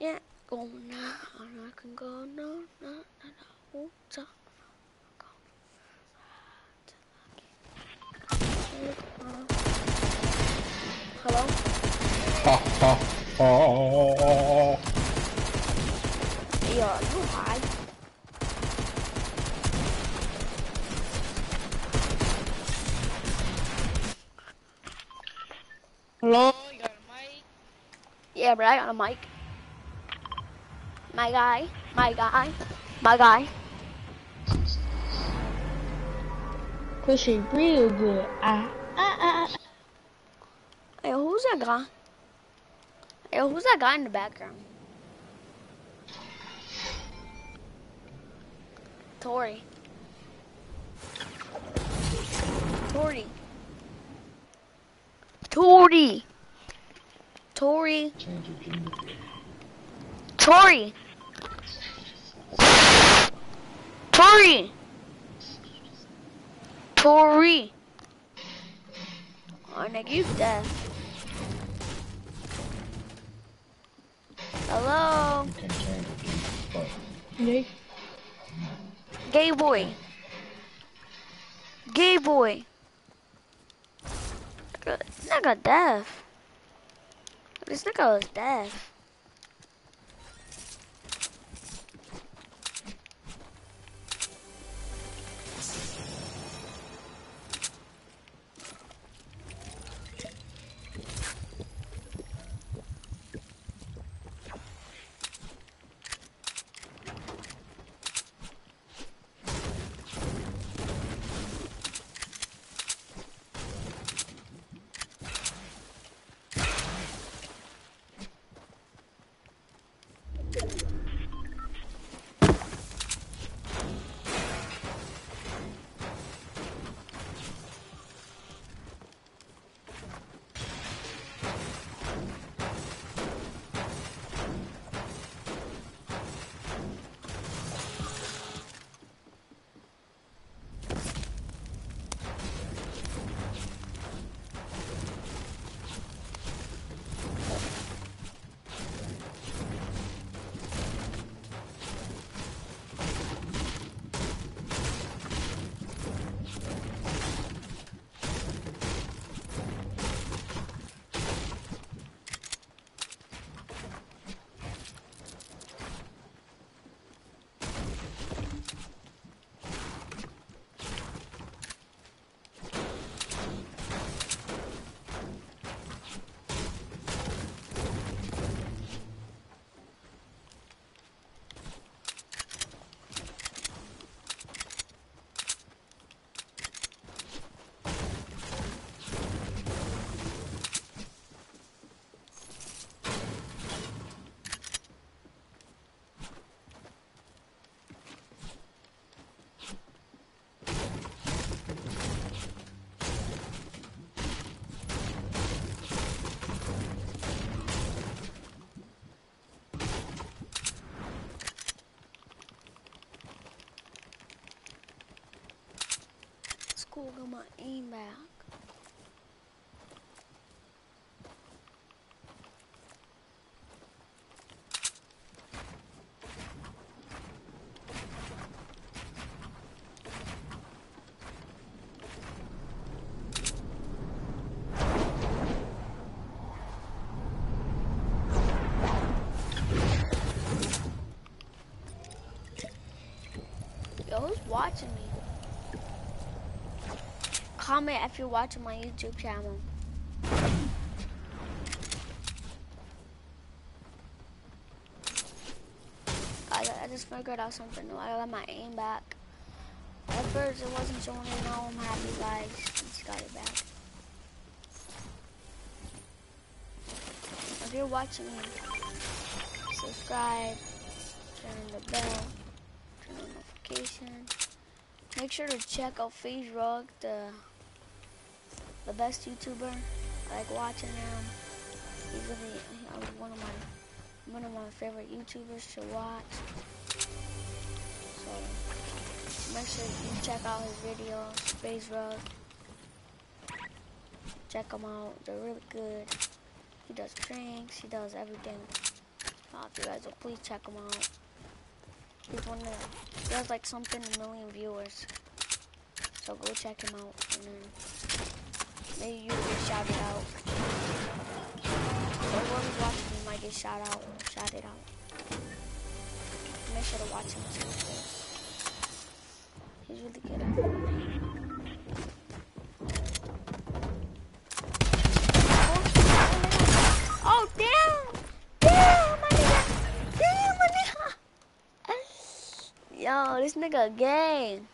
Go now, and I can go no, no, no, no, no. Hello? Ha ha ha. Yo, you high? Hello, you got a mic? Yeah, but I got a mic. My guy, my guy, my guy. Pushing real good. Ah, ah, ah, ah. Hey, who's that guy? Hey, who's that guy in the background? Tori. Tori. Tori. Tori. Change your gender. Tori. Tori. Tori. Oh, nigga, you deaf. Hello, Nick, gay boy. Gay boy. Nigga, nigga deaf. This nigga was deaf. My aim back. Yo, who's watching me? Comment if you're watching my YouTube channel. I, I just figured out something new. I got my aim back. At first it wasn't showing it. Now I'm happy, guys. Just got it back. If you're watching me, subscribe, turn on the bell, turn on notifications. Make sure to check out FaZe Rug, the the best YouTuber. I like watching him. He's really one of my one of my favorite YouTubers to watch. So make sure you check out his videos, FaZe Rug. Check them out. They're really good. He does pranks. He does everything. Uh, if you guys will please check him out. He's one of he has like something a million viewers. So go check him out and then maybe you get shouted out. Or whoever's watching you might get shout out shouted out. Make sure to watch him too, he's really good at Fortnite. Oh damn! Damn, my nigga! Damn, my! Yo, this nigga gang.